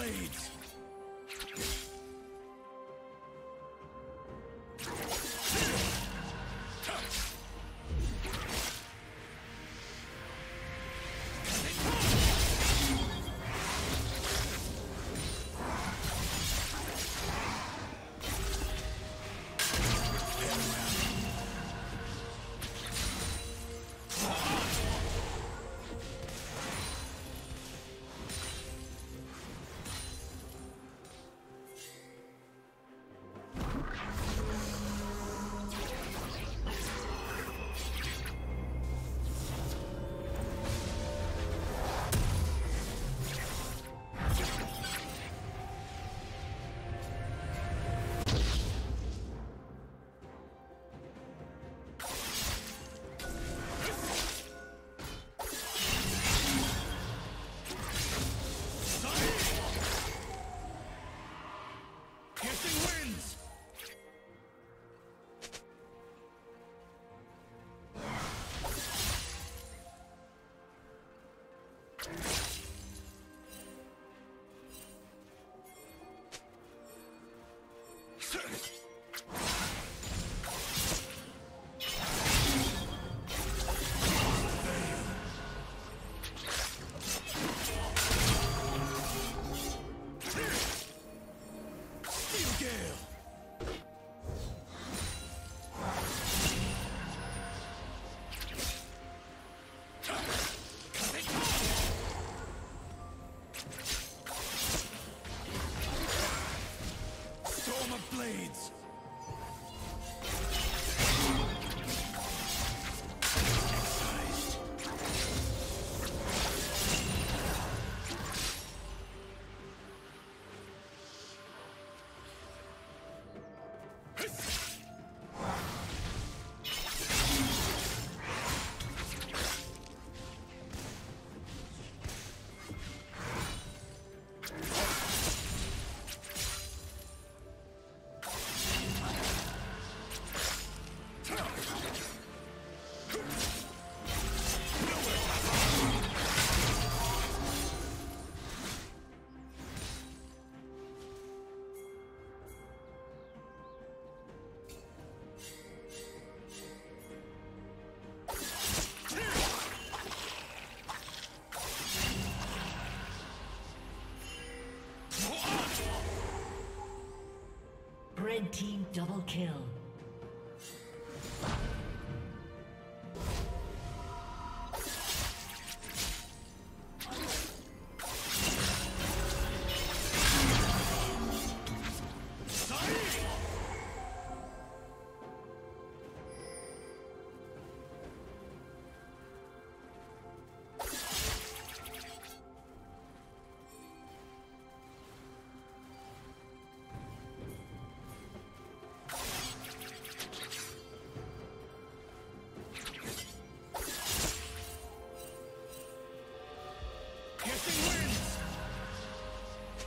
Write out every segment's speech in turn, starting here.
Blades! Red team double kill.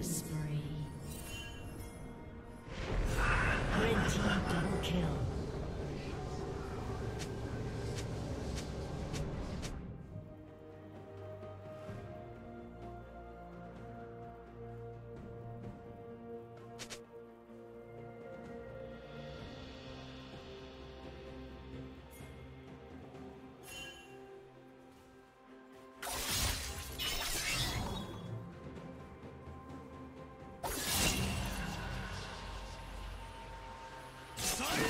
Killing Sorry.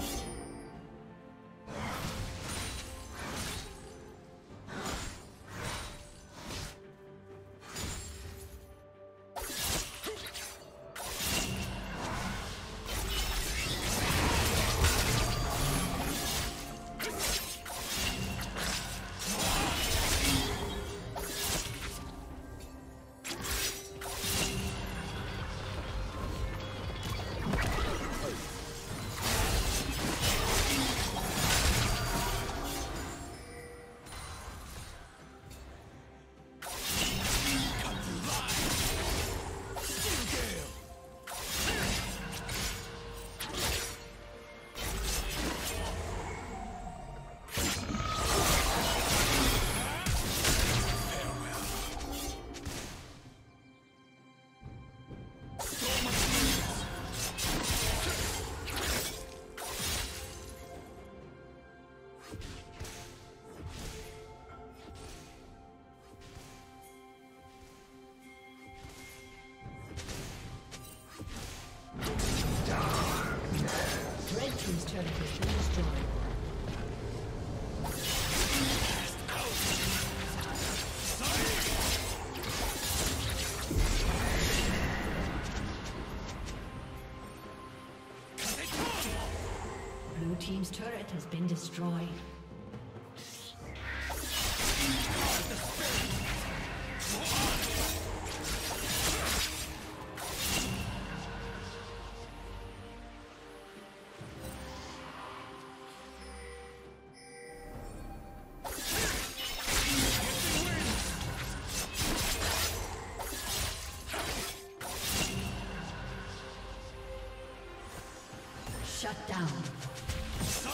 Has been destroyed. Shut down.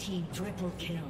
Team triple kill.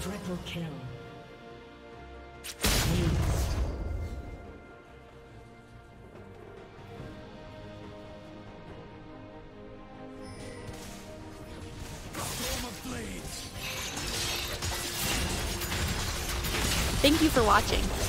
Triple kill. Thank you for watching.